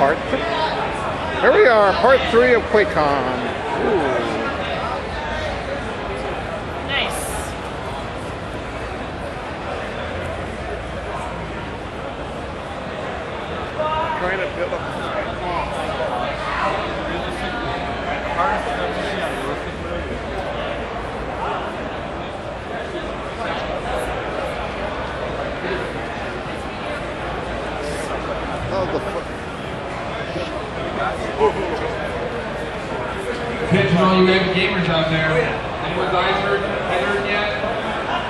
part. Th- Here we are, part three of QuakeCon. Nice. Trying to build up. Oh, the Pitch for all you ex gamers out there. Anyone guys heard, heard yet?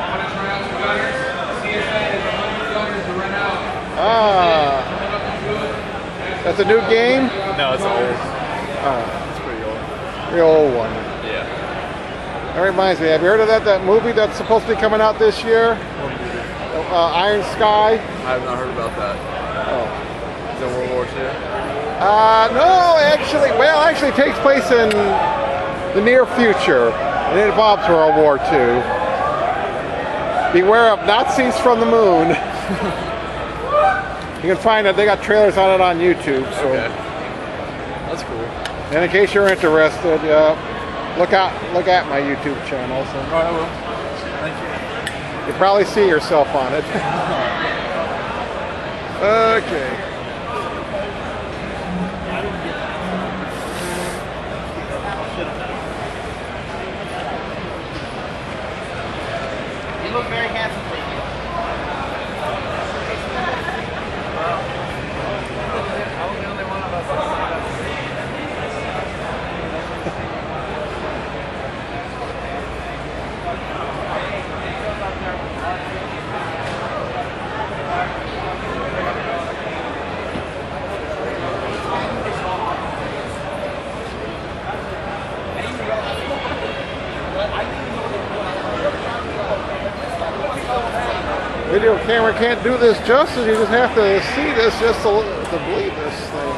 Want to try out some gunners? CSA has 100 gunners to rent out. Ah, Coming up in June. that's a new game? No, it's old. Ah, It's pretty old. the old one. Yeah. That reminds me, have you heard of that, that movie that's supposed to be coming out this year? Uh, Iron Sky? I have not heard about that. Oh. Is it World War II? Uh, no, actually, well, actually it takes place in the near future. and It involves World War II. Beware of Nazis from the moon. you can find it. They got trailers on it on YouTube. So, Okay. That's cool. and in case you're interested, uh, look out, look at my YouTube channel. So I will. Thank you. you probably see yourself on it. okay. Video camera can't do this justice. You just have to see this just to, to believe this thing.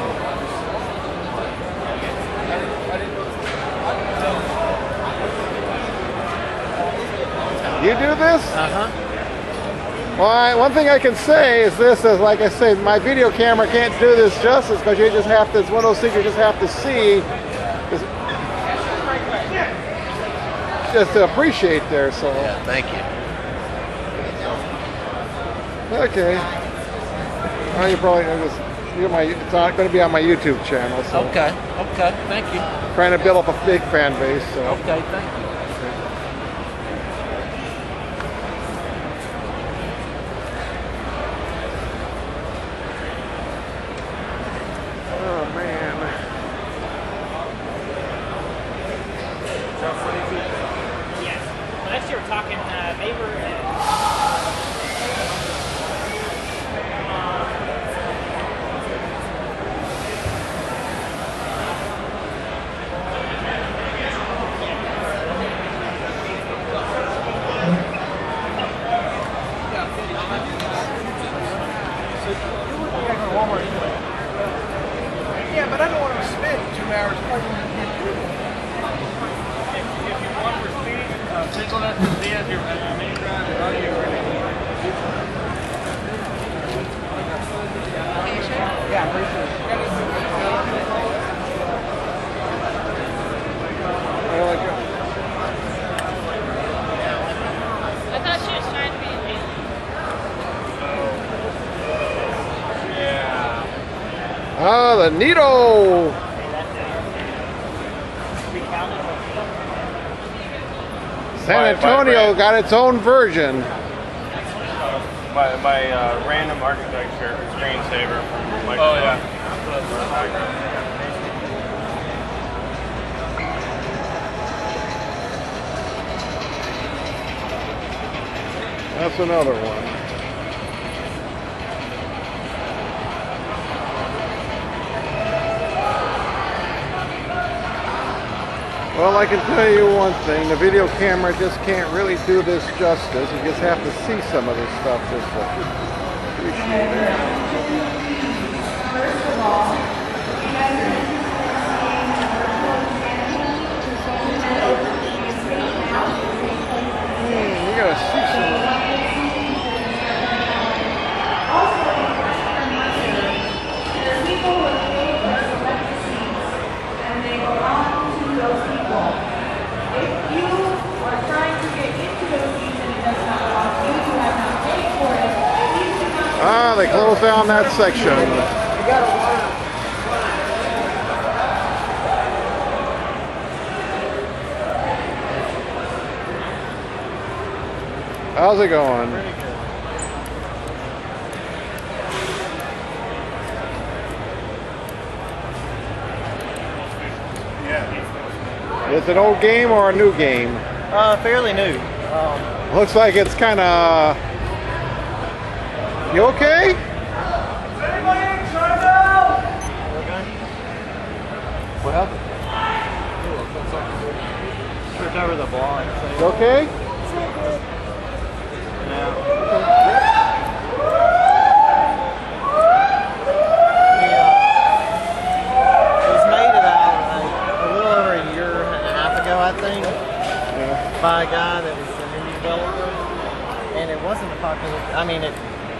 You do this? Uh-huh. Well, I, one thing I can say is this: is like I said, my video camera can't do this justice because you just have to. It's one of those things you just have to see, just, just to appreciate there. So. Yeah, thank you. Okay. Well, you probably know this. You're my, it's not going to be on my YouTube channel, so Okay, okay, thank you. trying to build up a big fan base. So Okay, thank you. oh man, Yes. Last year we're talking uh, Maver and Yeah, but I don't want to spend two hours arguing with you. If you want for speed, uh, single SSD as your uh, main drive and audio ready. Yeah, pretty sure. I like it. I thought she was trying to be amazing. Ah, the needle. San My- my Antonio got its own version. My, my uh, random architecture screensaver from Microsoft. Oh, yeah. That's another one. Well, I can tell you one thing, the video camera just can't really do this justice. You just have to see some of this stuff just to appreciate it. Hmm, you gotta see some of it. close down that section. How's it going? Is it an old game or a new game? Uh, fairly new. Looks like it's kind of. You okay? What happened? Tripped over the blind. You okay? It was made about a, a little over a year and a little over a year and a half ago, I think, by a guy that was an indie developer. And it wasn't a popular. I mean, it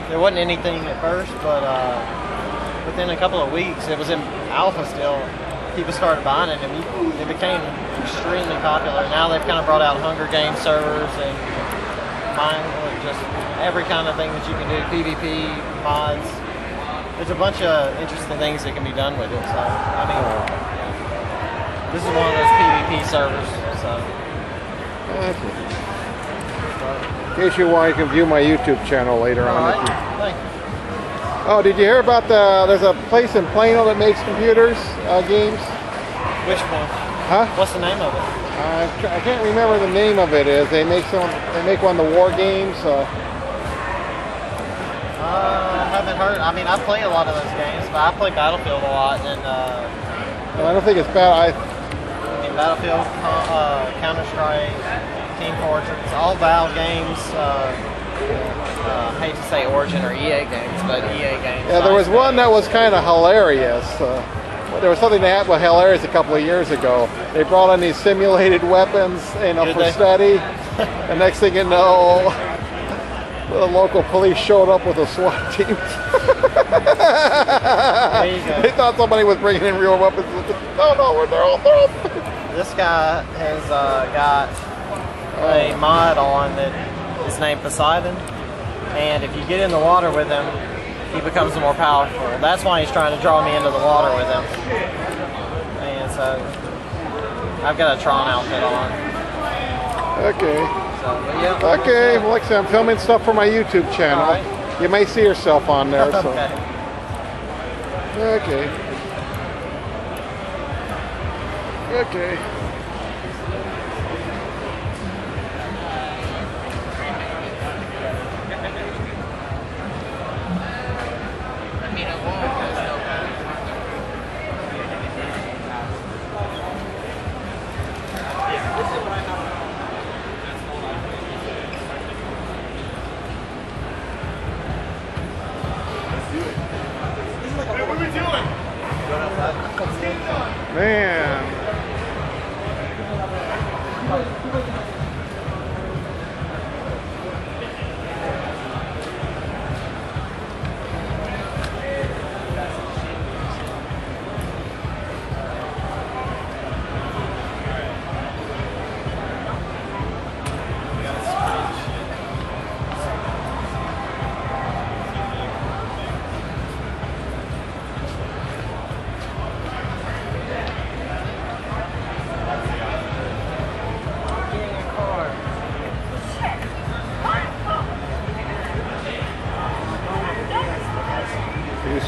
there wasn't anything at first, but uh, within a couple of weeks, it was in alpha still. People started buying it, and it became extremely popular. Now they've kind of brought out Hunger Games servers and mine, just every kind of thing that you can do, PvP mods. There's a bunch of interesting things that can be done with it. So, I mean, this is one of those PvP servers. So, In case you want, you can view my YouTube channel later all on. right, Oh, did you hear about the? There's a place in Plano that makes computers uh, games. Which one? Huh? What's the name of it? I I can't remember the name of it. Is they make some? They make one of the war games. Uh, Uh, I haven't heard. I mean, I play a lot of those games, but I play Battlefield a lot, and uh, I don't think it's bad. I mean, Battlefield, uh, Counter Strike, Team Fortress, all Valve games. Uh, uh, hate to say Origin or EA games, but EA games. yeah, there was Nice one that was kind of hilarious. Uh, there was something that happened with hilarious a couple of years ago. They brought in these simulated weapons, you know, Did for they? study. the next thing you know, the local police showed up with a SWAT team. There you go. they thought somebody was bringing in real weapons. No, no, they're all, they're all. This guy has uh, got a mod on that is named Poseidon, and if you get in the water with him, he becomes more powerful. That's why he's trying to draw me into the water with him. And so I've got a Tron outfit on. Okay. So, but yeah. Okay. Well, like I said, I'm filming stuff for my YouTube channel. Right. You may see yourself on there. So. okay. Okay.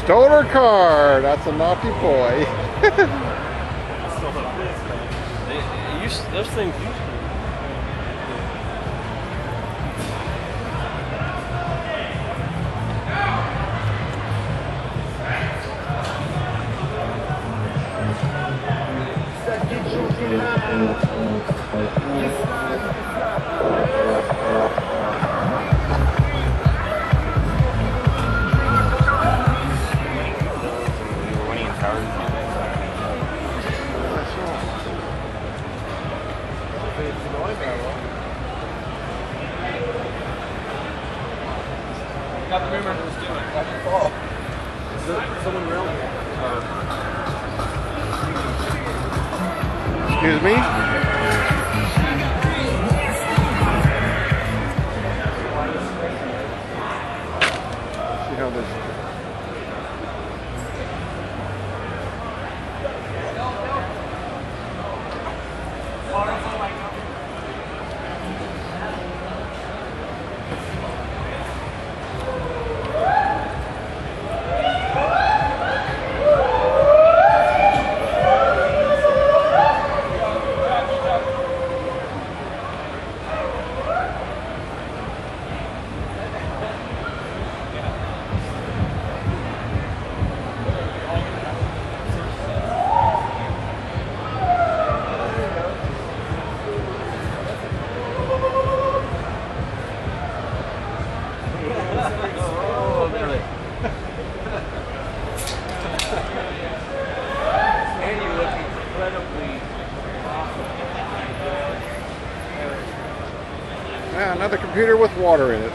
Stole car. That's a naughty boy. those things used to. Got computer with water in it.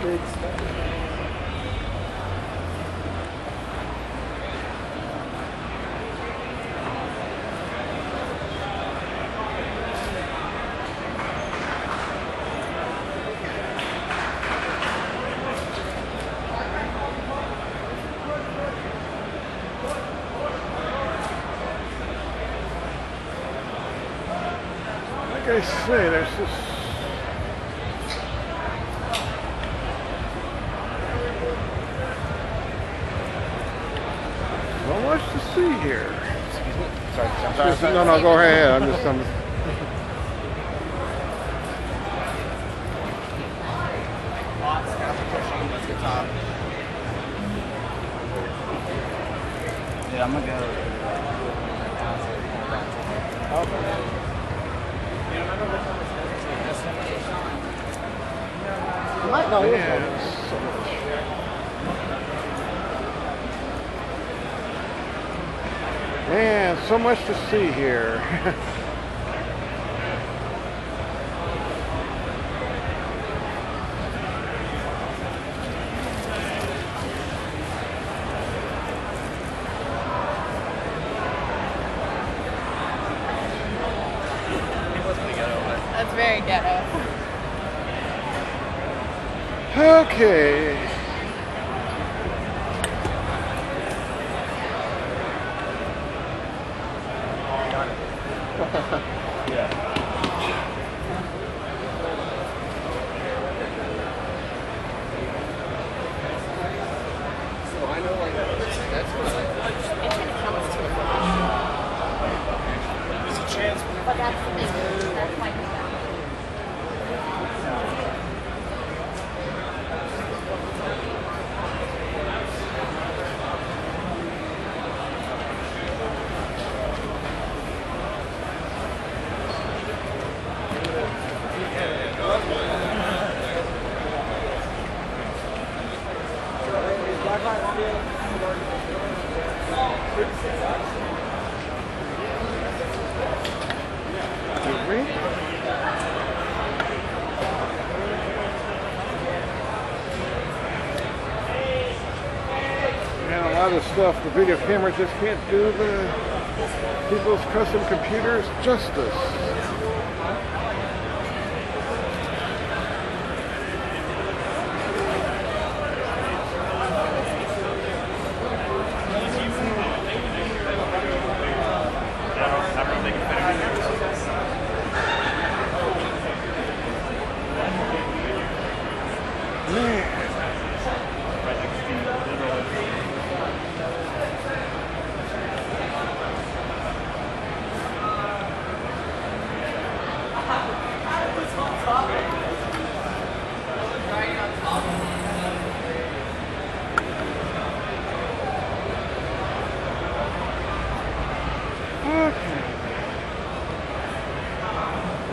Like I say, there's this. So much to see here. Sorry, I'm sorry. Just- no, no, go ahead. I'm just. I'm, Let's get top. Yeah, I'm gonna go. You might know this one. yeah, so much. Man, so much to see here. That's very ghetto. Okay. Lot of stuff the video camera just can't do the people's custom computers justice.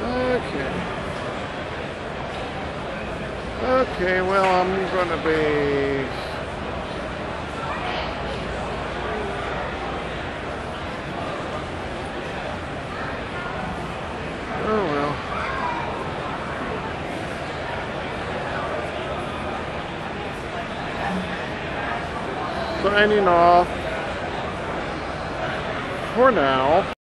Okay. Okay. Okay, well, I'm gonna be. Oh well. Signing off for now.